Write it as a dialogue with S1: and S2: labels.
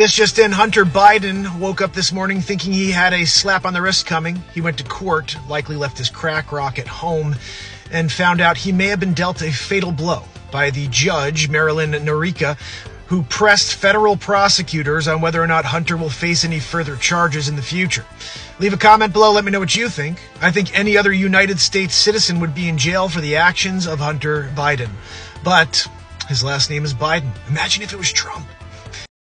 S1: This just in Hunter Biden woke up this morning thinking he had a slap on the wrist coming. He went to court, likely left his crack rock at home, and found out he may have been dealt a fatal blow by the judge, Maryellen Noreika, who pressed federal prosecutors on whether or not Hunter will face any further charges in the future. Leave a comment below, let me know what you think. I think any other United States citizen would be in jail for the actions of Hunter Biden. But his last name is Biden. Imagine if it was Trump.